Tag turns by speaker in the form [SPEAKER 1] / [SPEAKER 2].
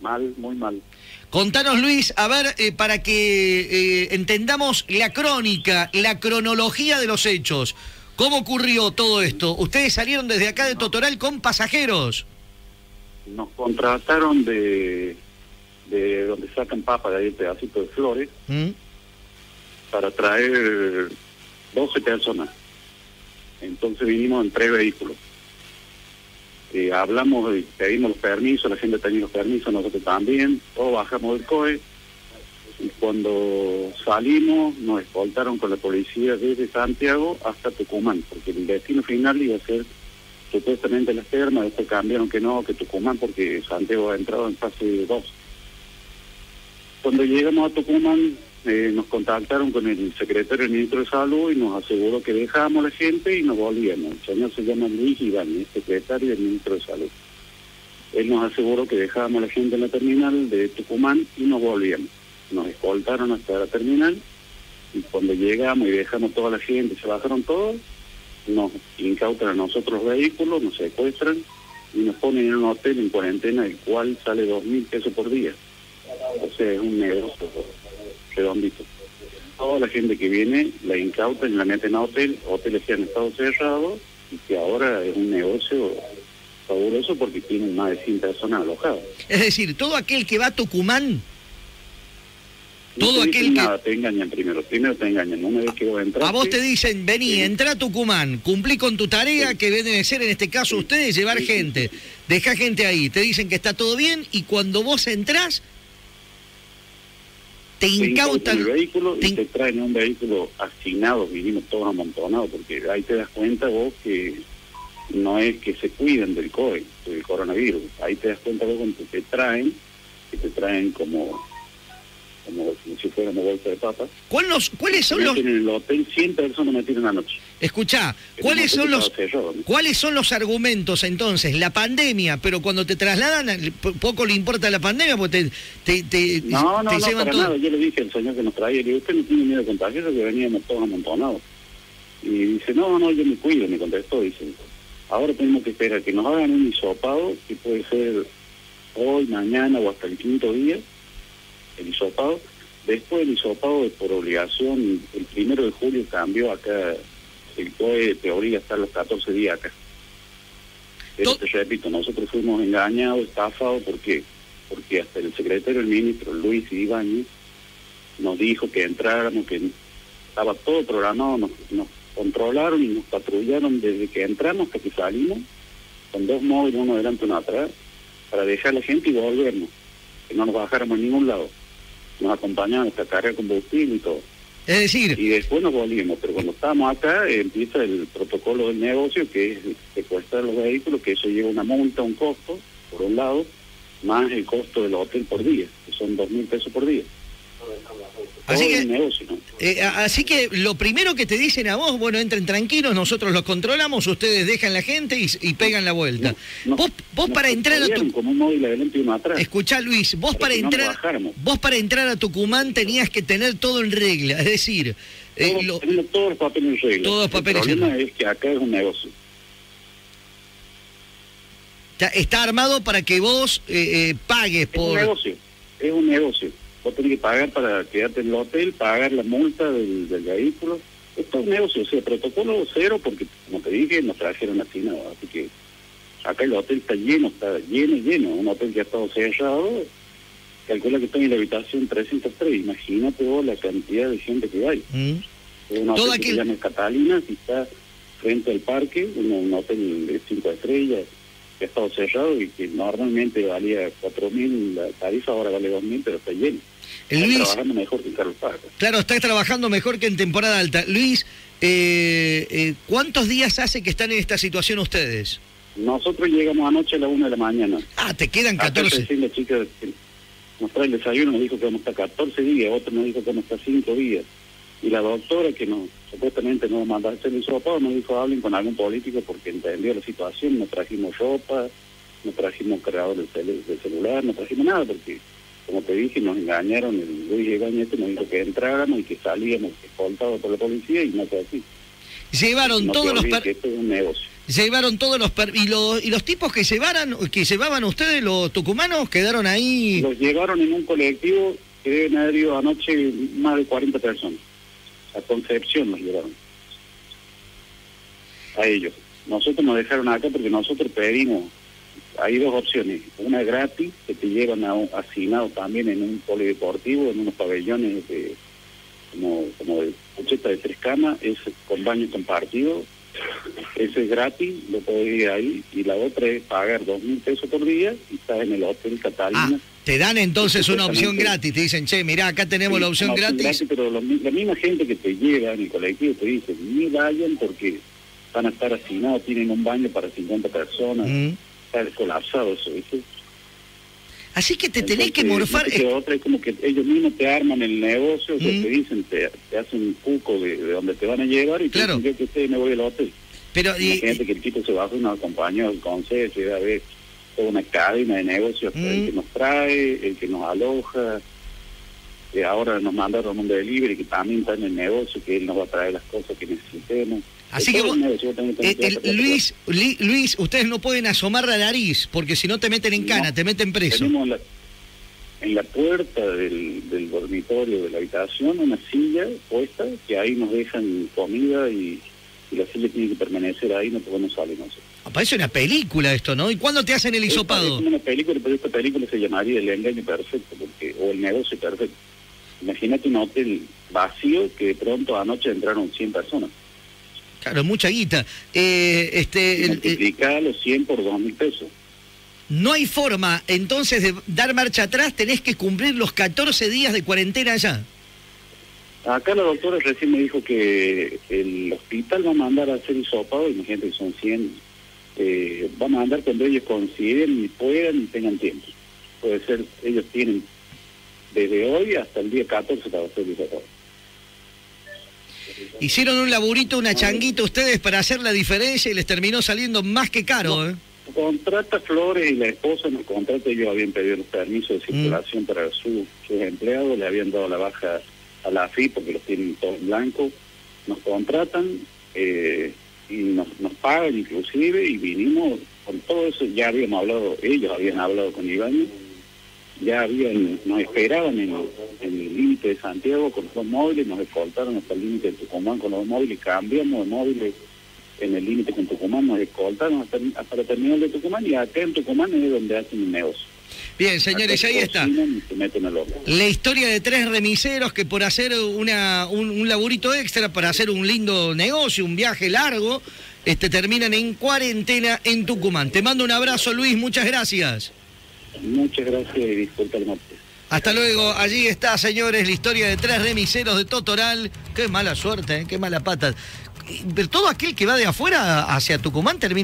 [SPEAKER 1] mal, muy mal.
[SPEAKER 2] Contanos, Luis, a ver, eh, para que eh, entendamos la crónica, la cronología de los hechos. ¿Cómo ocurrió todo esto? Ustedes salieron desde acá de Totoral con pasajeros.
[SPEAKER 1] Nos contrataron de, de donde sacan papa, de ahí el pedacito de flores,
[SPEAKER 2] ¿Mm?
[SPEAKER 1] para traer 12 personas. Entonces vinimos en tres vehículos. Eh, hablamos, y pedimos los permisos, la gente tenía los permisos, nosotros también, todos bajamos del COE. Y cuando salimos, nos escoltaron con la policía desde Santiago hasta Tucumán, porque el destino final iba a ser supuestamente las termas, después cambiaron que no, que Tucumán, porque Santiago ha entrado en fase 2. Cuando llegamos a Tucumán, eh, nos contactaron con el secretario del ministro de Salud y nos aseguró que dejábamos la gente y nos volvíamos. El señor se llama Luis Ibáñez, secretario del ministro de Salud. Él nos aseguró que dejábamos la gente en la terminal de Tucumán y nos volvíamos. Nos escoltaron hasta la terminal y cuando llegamos y dejamos toda la gente, se bajaron todos, nos incautan a nosotros los vehículos, nos secuestran y nos ponen en un hotel en cuarentena, el cual sale dos mil pesos por día. O sea, es un negocio redondito. Toda la gente que viene la incautan y la meten a hotel, hoteles que han estado cerrados y que ahora es un negocio fabuloso porque tienen más de 100 personas alojadas.
[SPEAKER 2] Es decir, todo aquel que va a Tucumán,
[SPEAKER 1] No
[SPEAKER 2] todo
[SPEAKER 1] te
[SPEAKER 2] aquel
[SPEAKER 1] dicen
[SPEAKER 2] que...
[SPEAKER 1] nada, te engañan primero, primero te engañan, una vez que vos entras...
[SPEAKER 2] A vos te dicen, vení,
[SPEAKER 1] Sí.
[SPEAKER 2] entra a Tucumán, cumplí con tu tarea, que debe ser en este caso ustedes, llevar
[SPEAKER 1] Sí, sí,
[SPEAKER 2] gente. Deja gente ahí, te dicen que está todo bien y cuando vos entrás, te
[SPEAKER 1] incautan
[SPEAKER 2] incautan...
[SPEAKER 1] el vehículo
[SPEAKER 2] te
[SPEAKER 1] y te traen un vehículo asignado, vinimos todos amontonados, porque ahí te das cuenta vos que no es que se cuiden del COVID, del coronavirus, ahí te das cuenta vos cuando te traen, que te traen como una bolsa de papas.
[SPEAKER 2] ¿Cuál los- ¿Cuáles son los...
[SPEAKER 1] En el hotel 100 personas metidas una noche.
[SPEAKER 2] Escuchá, ¿cuáles son los...
[SPEAKER 1] cerrado, ¿no?
[SPEAKER 2] ¿Cuáles son los argumentos entonces? La pandemia, pero cuando te trasladan, po- poco le importa la pandemia porque te, te, te,
[SPEAKER 1] No, no,
[SPEAKER 2] te
[SPEAKER 1] no,
[SPEAKER 2] llevan
[SPEAKER 1] para
[SPEAKER 2] todo.
[SPEAKER 1] nada. Yo le dije al señor que nos traía, le digo, usted no tiene miedo de contagiarse, que veníamos todos amontonados. Y dice, no, no, yo me cuido, me contestó, dice. Ahora tenemos que esperar que nos hagan un hisopado, que puede ser hoy, mañana o hasta el quinto día, el hisopado. Después el hisopado por obligación, el primero de julio cambió acá, el COE te obliga a estar los 14 días acá. Pero
[SPEAKER 2] To-
[SPEAKER 1] te repito, nosotros fuimos engañados, estafados, ¿por qué? Porque hasta el secretario del ministro, Luis Ibáñez, nos dijo que entráramos, que estaba todo programado, nos, nos controlaron y nos patrullaron desde que entramos hasta que salimos, con dos móviles, uno delante y uno atrás, para dejar a la gente y volvernos, que no nos bajáramos a ningún lado. Nos acompañaban hasta cargar combustible y todo.
[SPEAKER 2] Es decir,
[SPEAKER 1] Y después nos volvimos, pero cuando estamos acá eh, empieza el protocolo del negocio, que es secuestrar los vehículos, que eso lleva una multa, un costo, por un lado, más el costo del hotel por día, que son dos mil pesos por día.
[SPEAKER 2] Así que- eh, así que lo primero que te dicen a vos, bueno, entren tranquilos, nosotros los controlamos, ustedes dejan la gente y, y pegan la vuelta.
[SPEAKER 1] No,
[SPEAKER 2] vos vos para entrar a
[SPEAKER 1] custodiaron
[SPEAKER 2] tu...
[SPEAKER 1] Como un móvil adelante y uno atrás.
[SPEAKER 2] Escuchá Luis, vos
[SPEAKER 1] Para
[SPEAKER 2] entrar... Vos para entrar a Tucumán tenías que tener todo en regla, es decir, eh,
[SPEAKER 1] Todos-
[SPEAKER 2] lo-
[SPEAKER 1] tenemos todos los papeles en regla.
[SPEAKER 2] Todos los papeles en
[SPEAKER 1] El problema
[SPEAKER 2] regla.
[SPEAKER 1] es que acá es un negocio.
[SPEAKER 2] está armado para que vos eh, eh, pagues
[SPEAKER 1] Es un
[SPEAKER 2] por...
[SPEAKER 1] negocio, es un negocio. Vos tenés que pagar para quedarte en el hotel, pagar la multa del, del vehículo. Esto es negocio, o sea, protocolo cero, porque como te dije, nos trajeron así, ¿no? Así que acá el hotel está lleno, está lleno, lleno. Un hotel que ha estado cerrado, calcula que estoy en la habitación 303. Imagínate vos la cantidad de gente que hay.
[SPEAKER 2] ¿Mm?
[SPEAKER 1] Es un hotel que se llama Catalina, que está frente al parque, un, un hotel de cinco estrellas que ha estado cerrado y que normalmente valía cuatro mil la tarifa, ahora vale dos mil, pero está lleno. Está
[SPEAKER 2] Luis,
[SPEAKER 1] trabajando mejor que Carlos Paz.
[SPEAKER 2] claro, está trabajando mejor que en temporada alta. Luis, eh, eh, ¿cuántos días hace que están en esta situación ustedes?
[SPEAKER 1] Nosotros llegamos anoche a la una de la mañana.
[SPEAKER 2] Ah, te quedan
[SPEAKER 1] Acá
[SPEAKER 2] 14.
[SPEAKER 1] recién la chica que nos trae el desayuno nos dijo que vamos a estar 14 días, otro nos dijo que vamos a estar 5 días. Y la doctora que nos supuestamente nos mandó a hacer el hisopado nos dijo hablen con algún político porque entendió la situación, no trajimos ropa, no trajimos cargador del, celu- del celular, no trajimos nada porque, como te dije, nos engañaron, el Luis Ibáñez nos dijo que entráramos y que salíamos escoltados por la policía y no fue así.
[SPEAKER 2] Llevaron
[SPEAKER 1] No
[SPEAKER 2] todos los
[SPEAKER 1] olvides
[SPEAKER 2] per-
[SPEAKER 1] que esto es un negocio.
[SPEAKER 2] Llevaron todos los per- y los y los tipos que llevaran que llevaban ustedes los tucumanos quedaron ahí.
[SPEAKER 1] Los llevaron en un colectivo que deben haber ido anoche más de 40 personas. A Concepción los llevaron. A ellos. Nosotros nos dejaron acá porque nosotros pedimos. Hay dos opciones. Una gratis, que te llevan a asignado también en un polideportivo, en unos pabellones de, como, como de cucheta de tres camas, es con baño compartido. Ese es gratis, lo puedes ir ahí. Y la otra es pagar dos mil pesos por día y estás en el Hotel
[SPEAKER 2] Ah,
[SPEAKER 1] Catalina.
[SPEAKER 2] te dan entonces una opción gratis, te dicen, "Che, mirá, acá tenemos
[SPEAKER 1] Sí,
[SPEAKER 2] la opción gratis."
[SPEAKER 1] pero lo la misma gente que te lleva en el colectivo te dice, ni vayan porque van a estar hacinados, tienen un baño para 50 personas,
[SPEAKER 2] Mm.
[SPEAKER 1] Está colapsado eso, ¿viste?
[SPEAKER 2] Así que te tenés que morfar.
[SPEAKER 1] te queda otra, es como que ellos mismos te arman el negocio, o sea,
[SPEAKER 2] Mm.
[SPEAKER 1] te dicen, te, te hacen un cuco de, de donde te van a llevar y te
[SPEAKER 2] Claro.
[SPEAKER 1] dicen, yo que usted me voy al hotel.
[SPEAKER 2] Pero y-
[SPEAKER 1] Imagínate que el tipo se baja y nos acompaña al consejo, y a ver toda una cadena de negocios,
[SPEAKER 2] Mm.
[SPEAKER 1] el que nos trae, el que nos aloja, que ahora nos mandaron un delivery que también está en el negocio, que él nos va a traer las cosas que necesitemos.
[SPEAKER 2] Así
[SPEAKER 1] Es
[SPEAKER 2] que vos- eh,
[SPEAKER 1] plata,
[SPEAKER 2] Luis, Luis, ustedes no pueden asomar la nariz porque si no te meten en
[SPEAKER 1] No.
[SPEAKER 2] cana, te meten preso.
[SPEAKER 1] Tenemos la- en la puerta del, del dormitorio de la habitación una silla puesta que ahí nos dejan comida y, y la silla tiene que permanecer ahí, no podemos salir nosotros.
[SPEAKER 2] Ah, Parece una película esto, ¿no? ¿Y cuándo te hacen el
[SPEAKER 1] Es
[SPEAKER 2] hisopado?
[SPEAKER 1] una película, pero esta película se llamaría El engaño perfecto, porque o El negocio perfecto. Imagínate un hotel vacío que de pronto anoche entraron 100 personas.
[SPEAKER 2] Claro, mucha guita. Eh, este, eh,
[SPEAKER 1] los 100 por 2 mil pesos.
[SPEAKER 2] no hay forma entonces de dar marcha atrás, tenés que cumplir los 14 días de cuarentena allá.
[SPEAKER 1] Acá la doctora recién me dijo que el hospital va a mandar a hacer hisopado, imagínate que son 100, eh, va a mandar cuando ellos consideren y puedan y tengan tiempo. Puede ser, ellos tienen desde hoy hasta el día 14 para hacer hisopado.
[SPEAKER 2] Hicieron un laburito, una changuita ustedes para hacer la diferencia y les terminó saliendo más que caro, ¿eh?
[SPEAKER 1] Contrata Flores y la esposa nos contrata, ellos habían pedido los permisos de circulación
[SPEAKER 2] Mm.
[SPEAKER 1] para su- sus empleados, le habían dado la baja a la AFI porque los tienen todos en blanco, nos contratan eh, y nos, nos pagan inclusive y vinimos con todo eso, ya habíamos hablado, ellos habían hablado con Iván, ya habían, nos esperaban en, en el límite de Santiago con los dos móviles, nos escoltaron hasta el límite de Tucumán con los dos móviles, cambiamos de móviles en el límite con Tucumán, nos escoltaron hasta, hasta la terminal de Tucumán y acá en Tucumán es donde hacen el negocio.
[SPEAKER 2] Bien, señores, ahí está. La historia de tres remiseros que por hacer una, un, un laburito extra, para hacer un lindo negocio, un viaje largo, este, terminan en cuarentena en Tucumán. Te mando un abrazo, Luis, muchas gracias.
[SPEAKER 1] Muchas gracias y disculpa el martes.
[SPEAKER 2] Hasta luego, allí está, señores, la historia de tres remiseros de Totoral. Qué mala suerte, ¿eh? qué mala pata. Pero todo aquel que va de afuera hacia Tucumán termina...